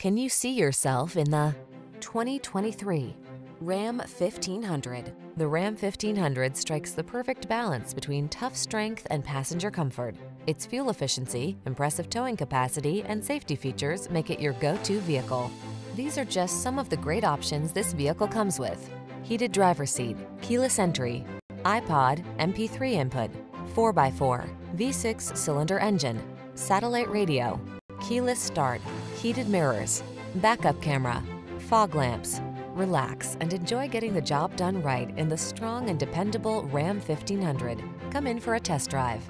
Can you see yourself in the 2023 Ram 1500? The Ram 1500 strikes the perfect balance between tough strength and passenger comfort. Its fuel efficiency, impressive towing capacity, and safety features make it your go-to vehicle. These are just some of the great options this vehicle comes with. Heated driver seat, keyless entry, iPod, MP3 input, 4x4, V6 cylinder engine, satellite radio, keyless start, heated mirrors, backup camera, fog lamps. Relax and enjoy getting the job done right in the strong and dependable Ram 1500. Come in for a test drive.